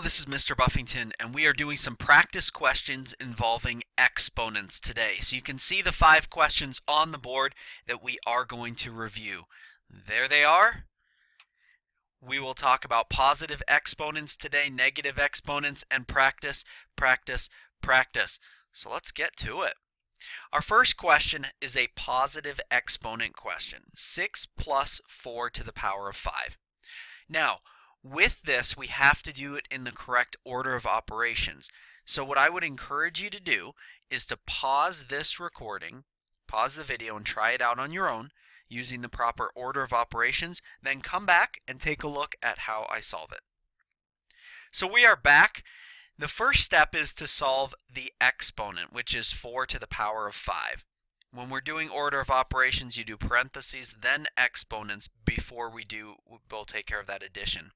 This is Mr. Buffington, and we are doing some practice questions involving exponents today. So you can see the five questions on the board that we are going to review. There they are. We will talk about positive exponents today, negative exponents, and practice, practice, practice. So let's get to it. Our first question is a positive exponent question. 6 plus 4 to the power of 5. Now, with this, we have to do it in the correct order of operations. So what I would encourage you to do is to pause this recording, pause the video and try it out on your own using the proper order of operations, then come back and take a look at how I solve it. So we are back. The first step is to solve the exponent, which is 4 to the power of 5. When we're doing order of operations, you do parentheses, then exponents before we do, we'll take care of that addition.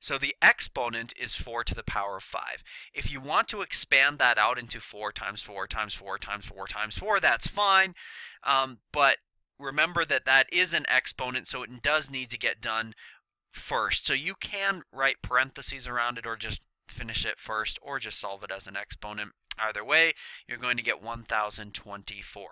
So the exponent is 4 to the power of 5. If you want to expand that out into 4 times 4 times 4 times 4 times 4, that's fine. Um, but remember that that is an exponent, so it does need to get done first. So you can write parentheses around it or just finish it first or just solve it as an exponent. Either way, you're going to get 1024.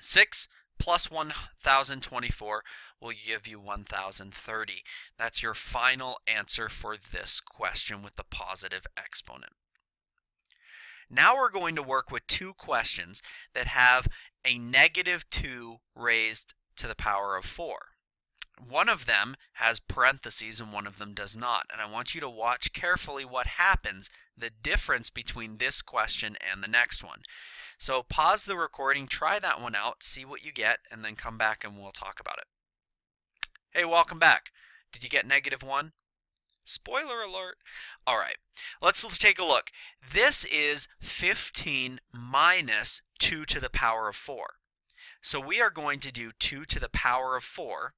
6 plus 1024 will give you 1030. That's your final answer for this question with the positive exponent. Now we're going to work with two questions that have a negative 2 raised to the power of 4. One of them has parentheses and one of them does not. And I want you to watch carefully what happens, the difference between this question and the next one. So pause the recording, try that one out, see what you get, and then come back and we'll talk about it. Hey, welcome back. Did you get negative 1? Spoiler alert. All right, let's, take a look. This is 15 minus 2 to the power of 4. So we are going to do 2 to the power of 4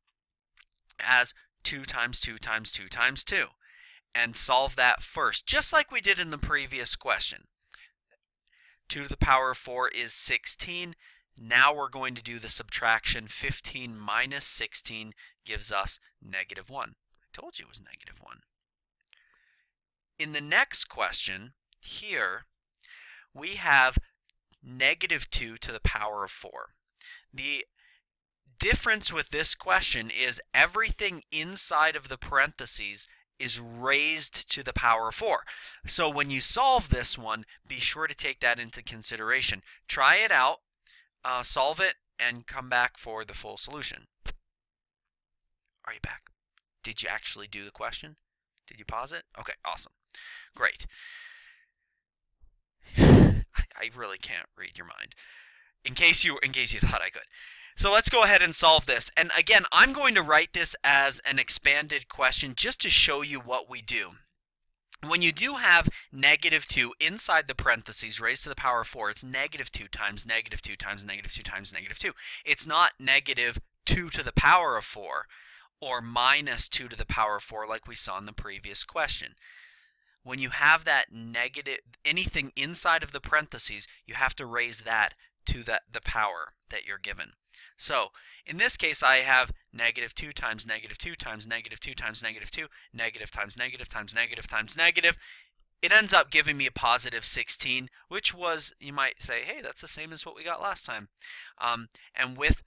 as 2 times 2 times 2 times 2 and solve that first, just like we did in the previous question. 2 to the power of 4 is 16. Now we're going to do the subtraction. 15 minus 16 gives us negative 1. I told you it was negative 1. In the next question, here, we have negative 2 to the power of 4. The difference with this question is everything inside of the parentheses is raised to the power of 4. So when you solve this one, be sure to take that into consideration. Try it out, uh, solve it, and come back for the full solution. Are you back? Did you actually do the question? Did you pause it? Okay, awesome. Great. I really can't read your mind. In case you in case you thought I could. So let's go ahead and solve this. And again, I'm going to write this as an expanded question just to show you what we do. When you do have negative 2 inside the parentheses raised to the power of 4, it's negative 2 times negative 2 times negative 2 times negative 2. It's not negative 2 to the power of 4 or minus 2 to the power of 4 like we saw in the previous question. When you have that negative, anything inside of the parentheses, you have to raise that to the, the power that you're given. So in this case, I have negative 2 times negative 2 times negative 2 times negative 2, negative times negative times negative times negative. It ends up giving me a positive 16, which was, you might say, hey, that's the same as what we got last time. Um, and with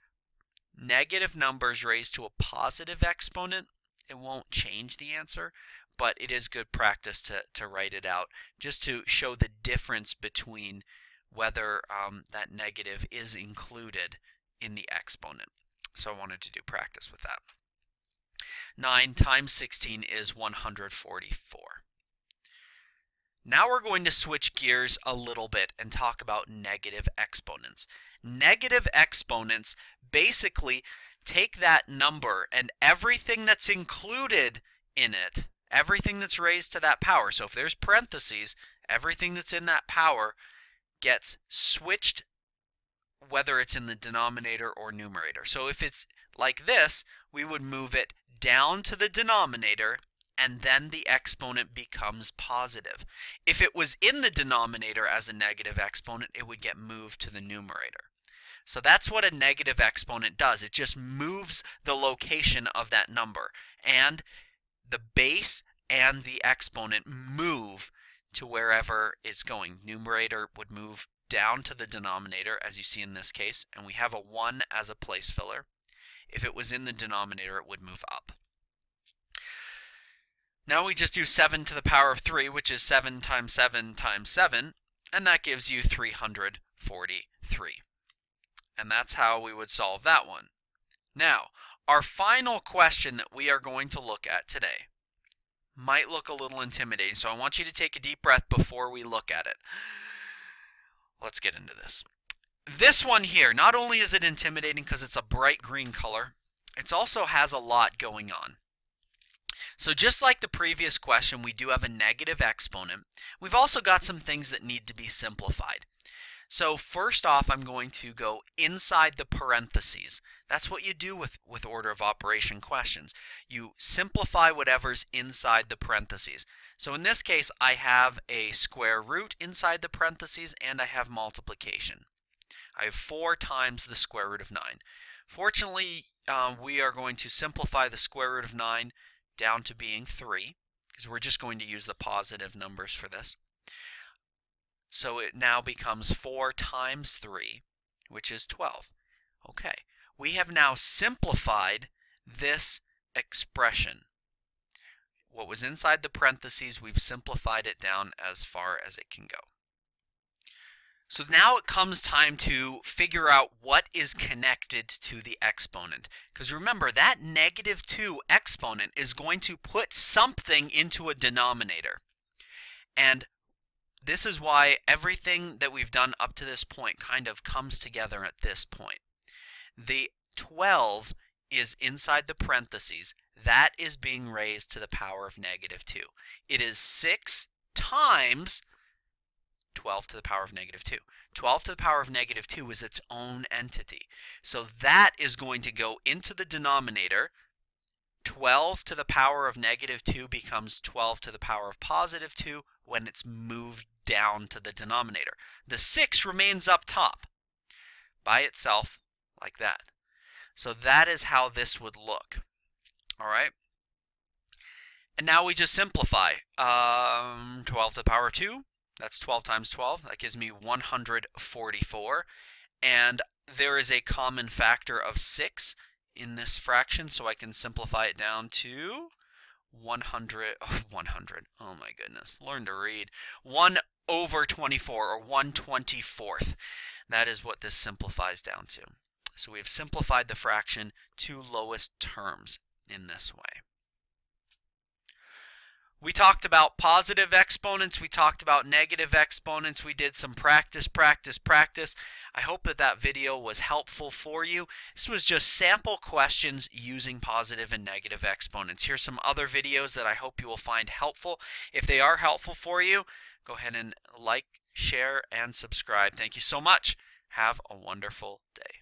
negative numbers raised to a positive exponent, it won't change the answer, but it is good practice to, to write it out just to show the difference between whether um, that negative is included in the exponent. So I wanted to do practice with that. 9 times 16 is 144. Now we're going to switch gears a little bit and talk about negative exponents. Negative exponents basically take that number and everything that's included in it, everything that's raised to that power. So if there's parentheses, everything that's in that power gets switched whether it's in the denominator or numerator. So if it's like this, we would move it down to the denominator and then the exponent becomes positive. If it was in the denominator as a negative exponent, it would get moved to the numerator. So that's what a negative exponent does. It just moves the location of that number. And the base and the exponent move to wherever it's going. Numerator would move down to the denominator, as you see in this case, and we have a 1 as a place filler. If it was in the denominator, it would move up. Now we just do 7 to the power of 3, which is 7 times 7 times 7, and that gives you 343. And that's how we would solve that one. Now, our final question that we are going to look at today might look a little intimidating, so I want you to take a deep breath before we look at it. Let's get into this. This one here, not only is it intimidating because it's a bright green color, it also has a lot going on. So just like the previous question, we do have a negative exponent. We've also got some things that need to be simplified. So first off, I'm going to go inside the parentheses. That's what you do with, with order of operation questions. You simplify whatever's inside the parentheses. So in this case, I have a square root inside the parentheses and I have multiplication. I have 4 times the square root of 9. Fortunately, uh, we are going to simplify the square root of 9 down to being 3 because we're just going to use the positive numbers for this. So it now becomes 4 times 3, which is 12. Okay, we have now simplified this expression. What was inside the parentheses, we've simplified it down as far as it can go. So now it comes time to figure out what is connected to the exponent. Because remember, that negative 2 exponent is going to put something into a denominator. And this is why everything that we've done up to this point kind of comes together at this point. The 12 is inside the parentheses. That is being raised to the power of negative 2. It is 6 times 12 to the power of negative 2. 12 to the power of negative 2 is its own entity. So that is going to go into the denominator. 12 to the power of negative 2 becomes 12 to the power of positive 2 when it's moved down to the denominator. The 6 remains up top by itself like that. So that is how this would look. All right. And now we just simplify. Um, 12 to the power of 2, that's 12 times 12. That gives me 144. And there is a common factor of 6 in this fraction, so I can simplify it down to 100, oh, 100, oh my goodness, learn to read, 1 over 24, or 1 24th. That is what this simplifies down to. So we have simplified the fraction to lowest terms in this way. We talked about positive exponents. We talked about negative exponents. We did some practice, practice, practice. I hope that that video was helpful for you. This was just sample questions using positive and negative exponents. Here's some other videos that I hope you will find helpful. If they are helpful for you, go ahead and like, share, and subscribe. Thank you so much. Have a wonderful day.